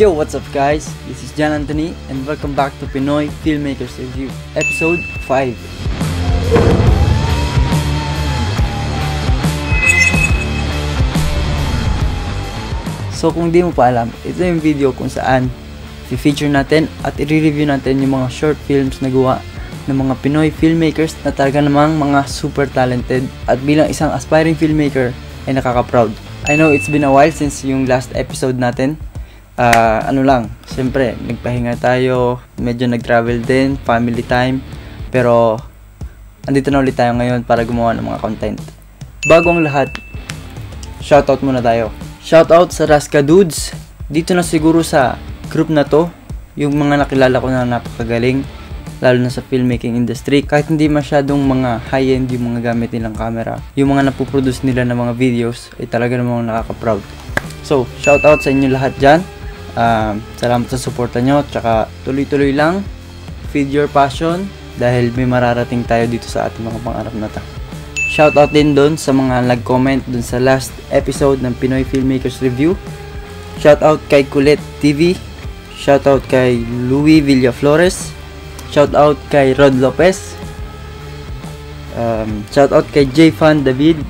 Yo, what's up guys? This is Jan Anthony and welcome back to Pinoy Filmmakers Review, episode 5. So kung di mo pa alam, ito yung video kung saan i-feature natin at i-review natin yung mga short films na gawa ng mga Pinoy filmmakers na talaga namang mga super talented at bilang isang aspiring filmmaker ay nakaka-proud. I know it's been a while since yung last episode natin. Ah, ano lang, siyempre, nagpahinga tayo, medyo nag-travel din, family time, pero andito na ulit tayo ngayon para gumawa ng mga content. Bago ang lahat, shoutout muna tayo. Shoutout sa Raska Dudes. Dito na siguro sa group na to, yung mga nakilala ko na napakagaling, lalo na sa filmmaking industry. Kahit hindi masyadong mga high-end yung mga gamit nilang camera, yung mga napoproduce nila ng mga videos, ay talaga namang nakaka-proud. So, shoutout sa inyo lahat dyan. Um, salamat sa suporta nyo, tsaka tuloy-tuloy lang, feed your passion, dahil may mararating tayo dito sa ating mga pangarap na ta. Shoutout din doon sa mga nag-comment doon sa last episode ng Pinoy Filmmakers Review. Shoutout kay Kulit TV. Shoutout kay Louis Villaflores. Shoutout kay Rod Lopez. Um, shoutout kay J-Fan David.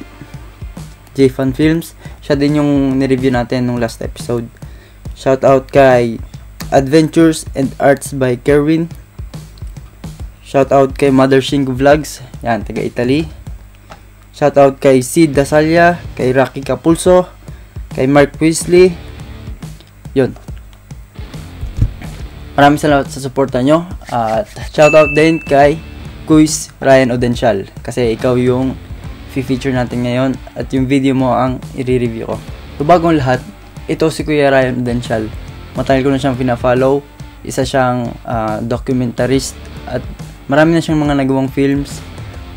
J-Fan Films. Siya din yung nireview natin nung last episode. Shoutout kay Adventures and Arts by Kerwin. Shoutout kay Mother Shingo Vlogs. Yan, taga Italy. Shoutout kay Sid Dasalya, kay Rocky Capulso, kay Mark Weasley. Yun. Maraming salamat sa suporta nyo. At shoutout din kay Kuis Ryan Odensial. Kasi ikaw yung fi-feature natin ngayon at yung video mo ang i-review ko. So bagong lahat, ito si Kuya Ryan Odensial. Matagal ko na siyang pina-follow. Isa siyang ah, documentarist at marami na siyang mga nagawang films,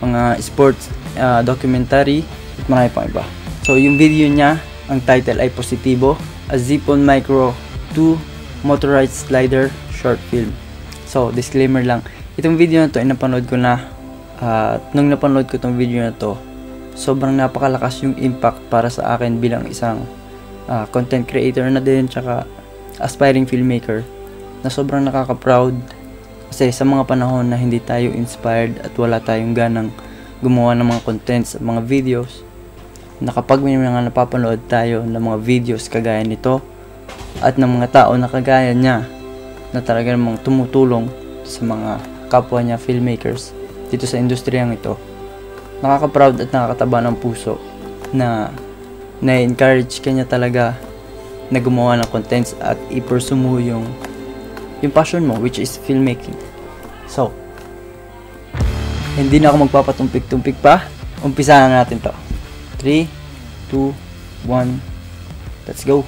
mga sports uh, documentary at marami pang iba. So yung video niya, ang title ay Positibo, a Zippon Micro 2 Motorized Slider Short Film. So disclaimer lang, itong video na to ay napanood ko na at nung napanood ko itong video na to, sobrang napakalakas yung impact para sa akin bilang isang ah, content creator na din tsaka aspiring filmmaker na sobrang nakaka-proud. Kasi sa mga panahon na hindi tayo inspired at wala tayong ganang gumawa ng mga contents at mga videos na kapag may mga napapanood tayo ng mga videos kagaya nito at ng mga tao na kagaya niya na talaga namang tumutulong sa mga kapwa niya filmmakers dito sa industriyang ito nakaka-proud at nakakataba ng puso na na-encourage ka niya talaga na gumawa ng contents at i-pursue mo yung yung passion mo which is filmmaking so hindi na ako magpapatumpik-tumpik pa. Umpisa na natin to. 3, 2, 1, let's go.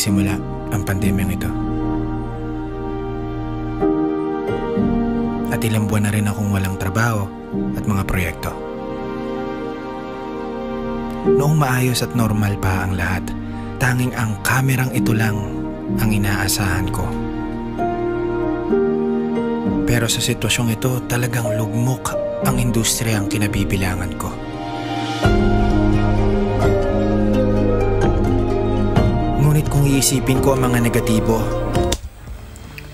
Nagsimula ang pandemyang ito. At ilang buwan na rin akong walang trabaho at mga proyekto. Noong maayos at normal pa ang lahat, tanging ang kamerang ito lang ang inaasahan ko. Pero sa sitwasyong ito, talagang lugmok ang industriya ang kinabibilangan ko. Iisipin ko ang mga negatibo,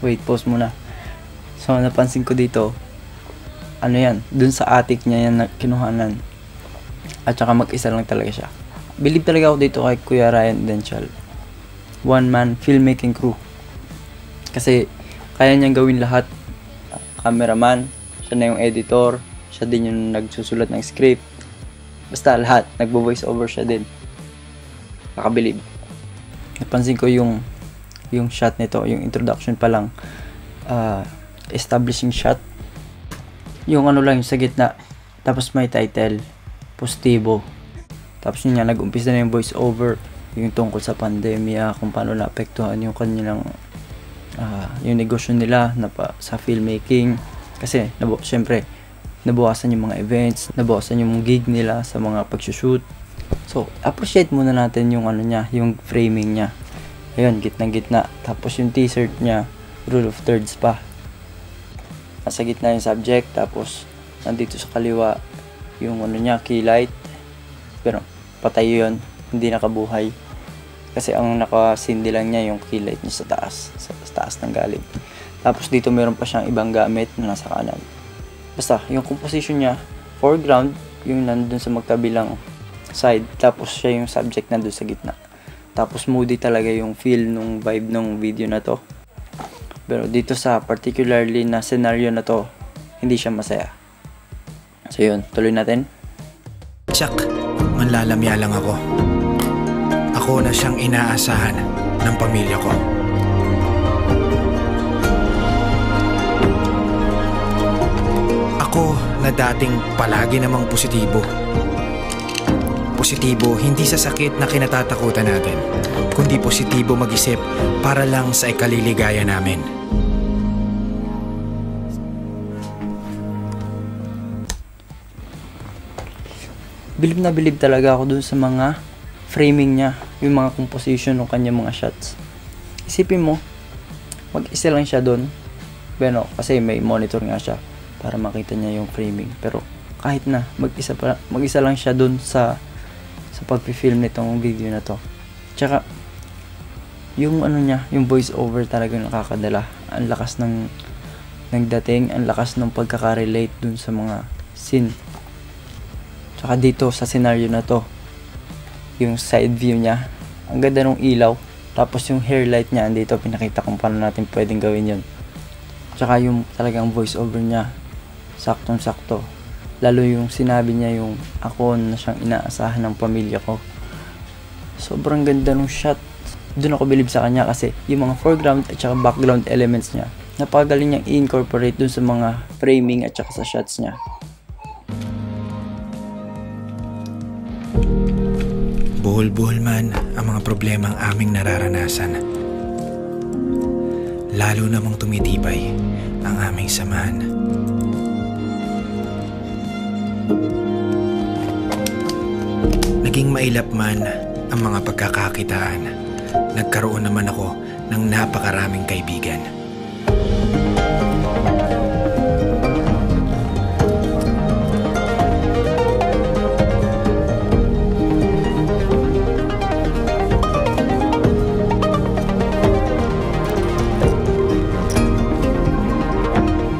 Wait, pause muna. So, napansin ko dito, ano yan, dun sa attic niya yan na kinuhanan. At saka mag-isa lang talaga siya. Believe talaga ako dito kay Kuya Ryan Denchal. One man filmmaking crew. Kasi kaya niyang gawin lahat. Cameraman, siya na yung editor, siya din yung nagsusulat ng script. Basta lahat, nagbo-voice over siya din. Nakabilib. Napansin ko yung yung shot nito, yung introduction pa lang. ah, establishing shot. Yung ano lang yung sa gitna. Tapos may title positibo. Tapos yun nga, nag-umpisa na yung voice over yung tungkol sa pandemya, kung paano naapektuhan yung kanilang ah, yung negosyo nila na pa, sa filmmaking. Kasi, nabu syempre, nabawasan yung mga events, nabawasan yung gig nila sa mga pagsushoot. So, appreciate muna natin yung ano niya, yung framing niya. Ayun, gitna-gitna. Tapos yung t-shirt niya, rule of thirds pa. nasa gitna yung subject, tapos nandito sa kaliwa yung ano niya, key light. Pero patay yun, hindi nakabuhay. Kasi ang nakasindi lang niya yung key light niya sa taas, sa, sa taas ng galing. Tapos dito meron pa siyang ibang gamit na nasa kanan. Basta, yung composition niya, foreground, yung nandun sa magkabilang side, tapos siya yung subject nandun sa gitna. Tapos moody talaga yung feel nung vibe nung video na to. Pero dito sa particularly na scenario na to, hindi siya masaya. So yun, tuloy natin. Tsak, manlalamya lang ako. Ako na siyang inaasahan ng pamilya ko. Ako na dating palagi namang positibo. Positibo hindi sa sakit na kinatatakutan natin, kundi positibo mag-isip para lang sa ikaliligaya namin. Bilib na bilib talaga ako dun sa mga framing niya, yung mga composition ng kanya mga shots. Isipin mo, mag-isa lang siya dun. Pero kasi may monitor nga siya para makita niya yung framing. Pero kahit na mag-isa pa mag-isa lang siya dun sa sa pagpi-film nitong video na to. Tsaka yung ano niya, yung voice over talaga nakakadala. Ang lakas ng nagdating, ang lakas ng pagkaka-relate dun sa mga scene. Tsaka dito sa scenario na to, yung side view niya, ang ganda ng ilaw. Tapos yung hair light niya, andito pinakita kung paano natin pwedeng gawin yun. Tsaka yung talagang voice over niya, saktong sakto. Lalo yung sinabi niya yung ako na siyang inaasahan ng pamilya ko. Sobrang ganda ng shot. Doon ako bilib sa kanya kasi yung mga foreground at saka background elements niya, napakagaling niyang i-incorporate dun sa mga framing at saka sa shots niya. Buhol-buhol man ang mga problema ang aming nararanasan. Lalo namang tumitibay ang aming samahan. Naging mailap man ang mga pagkakakitaan. Nagkaroon naman ako ng napakaraming kaibigan.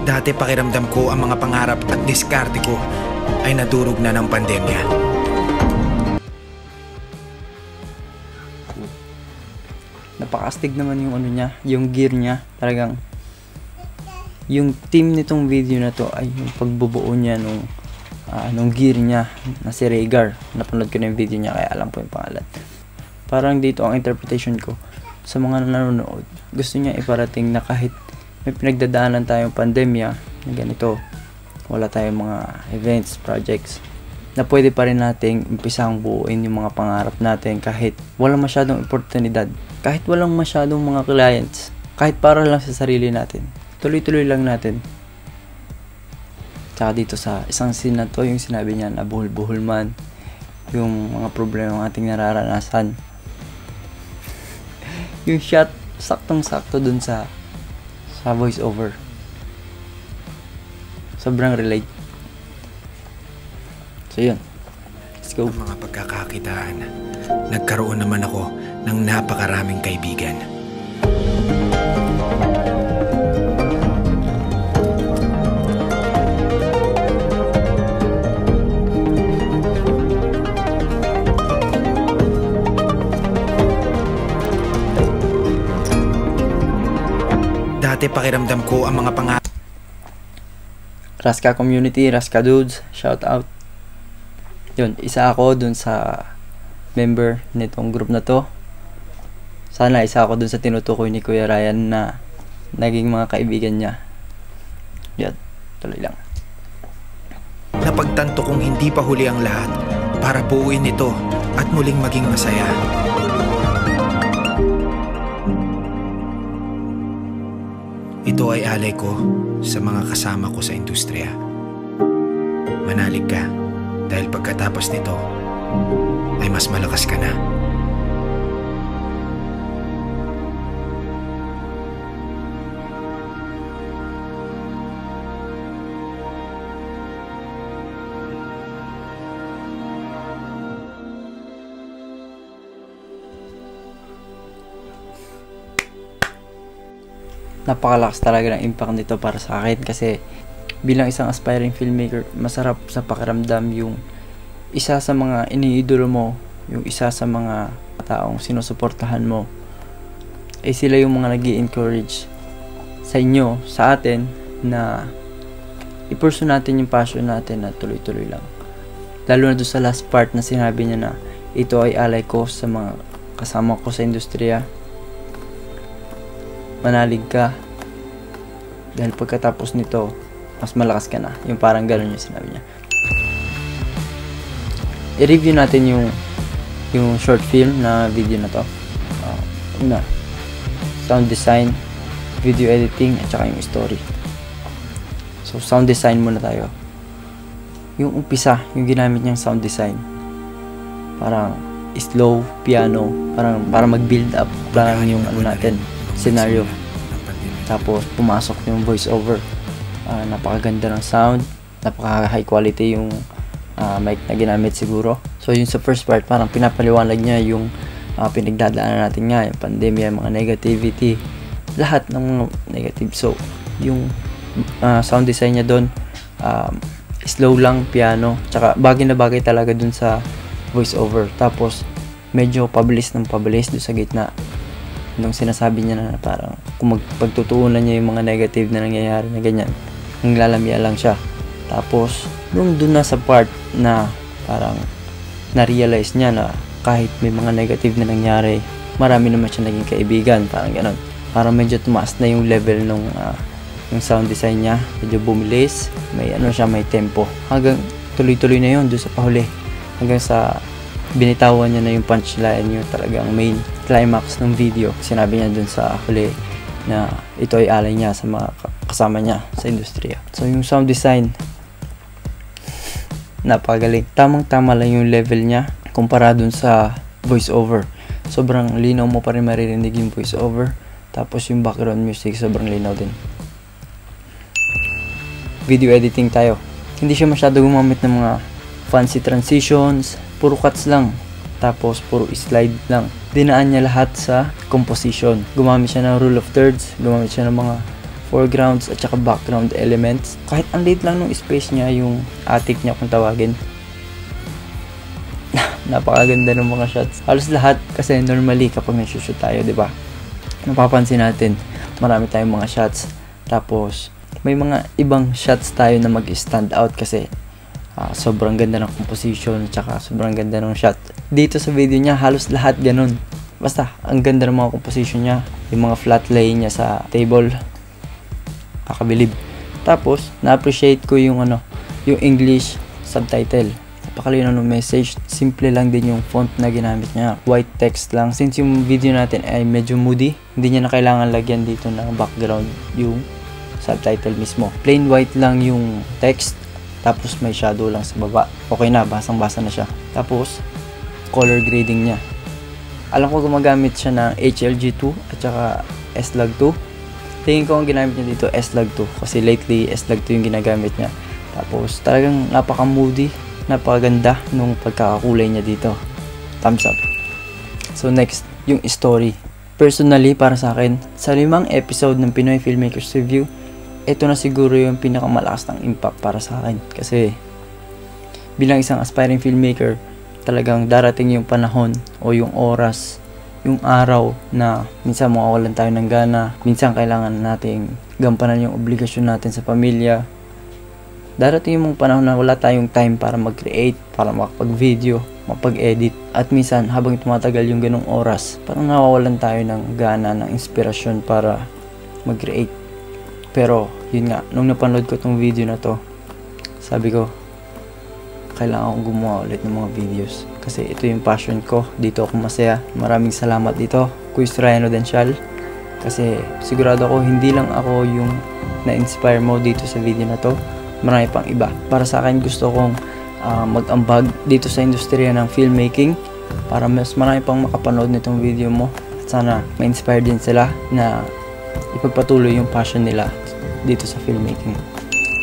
Dati pakiramdam ko ang mga pangarap at diskarte ko ay nadurog na ng pandemya. Napakastig naman yung ano niya, yung gear niya, talagang yung team nitong video na to ay yung pagbubuo niya nung uh, nung gear niya na si Rhaegar. Napanood ko na yung video niya kaya alam ko yung pangalan. Parang dito ang interpretation ko sa mga nanonood. Gusto niya iparating na kahit may pinagdadaanan tayong pandemya na ganito, wala tayong mga events, projects, na pwede pa rin nating umpisang buuin yung mga pangarap natin kahit walang masyadong oportunidad, kahit walang masyadong mga clients, kahit para lang sa sarili natin. Tuloy-tuloy lang natin. Tsaka dito sa isang scene na to, yung sinabi niya na buhol-buhol man, yung mga problema ng ating nararanasan. yung shot, saktong-sakto dun sa sa voice over. Sobrang relate. So yun. Let's go. Ang mga pagkakakitaan, nagkaroon naman ako ng napakaraming kaibigan. Dati pakiramdam ko ang mga pangarap Raska community, Raska dudes, shout out. Yun, isa ako dun sa member nitong group na to. Sana isa ako dun sa tinutukoy ni Kuya Ryan na naging mga kaibigan niya. Yan, tuloy lang. Napagtanto kong hindi pa huli ang lahat para buuin ito at muling maging masaya. Ito ay alay ko sa mga kasama ko sa industriya. Manalig ka dahil pagkatapos nito ay mas malakas ka na. Napakalakas talaga ng impact nito para sa akin kasi bilang isang aspiring filmmaker, masarap sa pakiramdam yung isa sa mga iniidolo mo, yung isa sa mga taong sinusuportahan mo, eh sila yung mga nag encourage sa inyo, sa atin, na i-pursue natin yung passion natin na tuloy-tuloy lang. Lalo na doon sa last part na sinabi niya na ito ay alay ko sa mga kasama ko sa industriya. Manalig ka. Dahil pagkatapos nito, mas malakas ka na. Yung parang ganun yung sinabi niya. I-review natin yung yung short film na video na to. Uh, una, sound design, video editing, at saka yung story. So, sound design muna tayo. Yung umpisa, yung ginamit niyang sound design. Parang slow piano, parang para mag-build up lang yung ano natin, scenario. Tapos, pumasok yung voice over uh, napakaganda ng sound. Napaka high quality yung uh, mic na ginamit siguro. So yun sa first part parang pinapaliwanag niya yung uh, pinagdadaanan natin nga yung pandemya mga negativity. Lahat ng mga negative. So yung uh, sound design niya doon um, slow lang piano. Tsaka bagay na bagay talaga dun sa voice over tapos medyo pabilis ng pabilis doon sa gitna nung sinasabi niya na parang kung magpagtutuunan niya yung mga negative na nangyayari na ganyan nanglalamya lang siya. Tapos, nung dun na sa part na parang na-realize niya na kahit may mga negative na nangyari, marami naman siya naging kaibigan, parang ganon. Parang medyo tumaas na yung level nung uh, yung sound design niya, medyo bumilis, may ano siya, may tempo. Hanggang tuloy-tuloy na yun doon sa pahuli. Hanggang sa binitawan niya na yung punchline, yung talagang main climax ng video. Sinabi niya dun sa huli na ito ay alay niya sa mga kasama niya sa industriya. So yung sound design, napagaling. Tamang-tama lang yung level niya kumpara dun sa voice over. Sobrang linaw mo pa rin maririnig yung voice over. Tapos yung background music sobrang linaw din. Video editing tayo. Hindi siya masyado gumamit ng mga fancy transitions. Puro cuts lang. Tapos puro slide lang. Dinaan niya lahat sa composition. Gumamit siya ng rule of thirds. Gumamit siya ng mga foregrounds at saka background elements. Kahit ang liit lang ng space niya, yung attic niya kung tawagin. Napakaganda ng mga shots. Halos lahat kasi normally kapag nag-shoot tayo, di ba? Napapansin natin, marami tayong mga shots. Tapos, may mga ibang shots tayo na mag-stand out kasi uh, sobrang ganda ng composition at saka sobrang ganda ng shot. Dito sa video niya, halos lahat ganun. Basta, ang ganda ng mga composition niya. Yung mga flat lay niya sa table, kakabilib. Tapos, na-appreciate ko yung ano, yung English subtitle. Napakalino ng message. Simple lang din yung font na ginamit niya. White text lang. Since yung video natin ay medyo moody, hindi niya na kailangan lagyan dito ng background yung subtitle mismo. Plain white lang yung text. Tapos may shadow lang sa baba. Okay na, basang-basa na siya. Tapos, color grading niya. Alam ko gumagamit siya ng HLG2 at saka SLAG 2 tingin ko ang ginamit niya dito S-Log 2 kasi lately S-Log 2 yung ginagamit niya tapos talagang napaka moody napakaganda nung pagkakakulay niya dito thumbs up so next yung story personally para sa akin sa limang episode ng Pinoy Filmmakers Review ito na siguro yung pinakamalakas ng impact para sa akin kasi bilang isang aspiring filmmaker talagang darating yung panahon o yung oras yung araw na minsan mawawalan tayo ng gana, minsan kailangan nating gampanan yung obligasyon natin sa pamilya. Darating yung panahon na wala tayong time para mag-create, para makapag-video, mapag-edit. At minsan, habang tumatagal yung ganong oras, parang nawawalan tayo ng gana, ng inspirasyon para mag-create. Pero, yun nga, nung napanood ko tong video na to, sabi ko, kailangan kong gumawa ulit ng mga videos. Kasi ito yung passion ko. Dito ako masaya. Maraming salamat dito Quiz Ryan Odensial kasi sigurado ako hindi lang ako yung na-inspire mo dito sa video na to. Marami pang iba. Para sa akin gusto kong uh, mag-ambag dito sa industriya ng filmmaking para mas marami pang makapanood nitong video mo. At sana ma-inspire din sila na ipagpatuloy yung passion nila dito sa filmmaking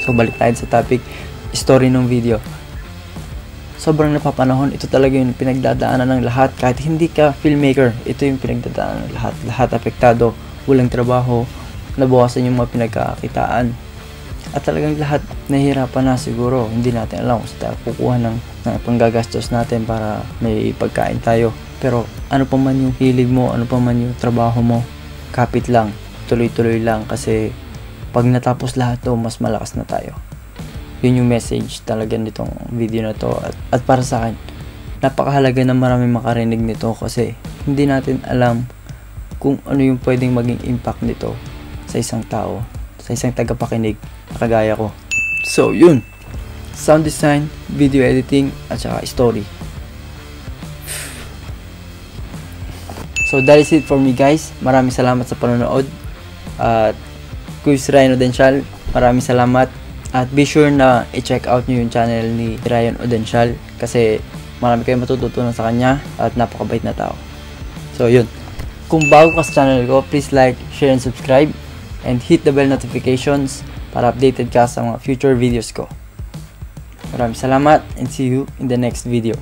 so balik tayo sa topic story ng video sobrang napapanahon. Ito talaga yung pinagdadaanan ng lahat. Kahit hindi ka filmmaker, ito yung pinagdadaanan ng lahat. Lahat apektado. Walang trabaho, nabawasan yung mga pinagkakitaan. At talagang lahat nahihirapan na siguro. Hindi natin alam kung saan kukuha ng, ng panggagastos natin para may pagkain tayo. Pero ano pa man yung hilig mo, ano pa man yung trabaho mo, kapit lang, tuloy-tuloy lang kasi pag natapos lahat to, mas malakas na tayo. Yun yung message talaga nitong video na to. At, at para sa akin, napakahalaga na marami makarinig nito kasi hindi natin alam kung ano yung pwedeng maging impact nito sa isang tao, sa isang tagapakinig na kagaya ko. So, yun. Sound design, video editing, at saka story. So, that is it for me guys. Maraming salamat sa panonood. At Quiz Ryan Odensial, maraming salamat. At be sure na i-check out nyo yung channel ni Ryan Odensial kasi marami kayong matututunan sa kanya at napakabait na tao. So, yun. Kung bago ka sa channel ko, please like, share, and subscribe. And hit the bell notifications para updated ka sa mga future videos ko. Maraming salamat and see you in the next video.